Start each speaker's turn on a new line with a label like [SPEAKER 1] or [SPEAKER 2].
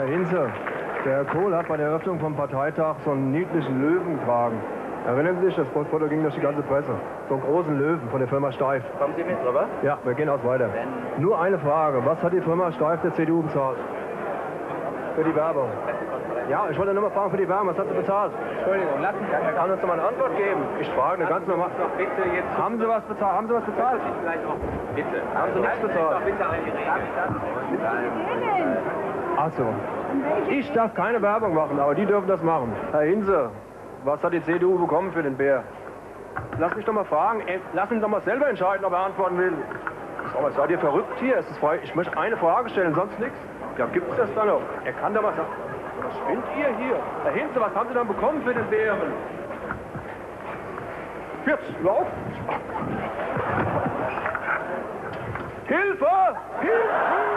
[SPEAKER 1] Herr Hinze, der Herr Kohl hat bei der Eröffnung vom Parteitag so einen niedlichen Löwen getragen. Erinnern Sie sich, das Foto ging durch die ganze Presse. So einen großen Löwen von der Firma Steif.
[SPEAKER 2] Kommen Sie mit rüber?
[SPEAKER 1] Ja, wir gehen aus weiter. Nur eine Frage. Was hat die Firma Steif der CDU bezahlt? Für die Werbung. Ja, ich wollte nur mal fragen für die Werbung. Was hat sie bezahlt?
[SPEAKER 2] Entschuldigung, lassen Sie
[SPEAKER 1] Er kann uns doch mal eine Antwort geben. Ich frage eine ganz normal.
[SPEAKER 2] doch bitte jetzt...
[SPEAKER 1] Haben Sie was bezahlt? Haben Sie was bezahlt?
[SPEAKER 2] Vielleicht auch... Bitte.
[SPEAKER 1] Haben Sie nichts bezahlt?
[SPEAKER 2] Doch bitte.
[SPEAKER 1] Ach so. Ich darf keine Werbung machen, aber die dürfen das machen. Herr Hinze, was hat die CDU bekommen für den Bär? Lass mich doch mal fragen. Ey, Lass ihn doch mal selber entscheiden, ob er antworten will. Aber seid ihr verrückt hier? Es ist frei. Ich möchte eine Frage stellen, sonst nichts. Ja, gibt es das dann noch? Er kann doch mal sagen. Was spinnt ihr hier? Herr Hinze, was haben Sie dann bekommen für den Bären? Jetzt, lauf! Hilfe! Hilfe!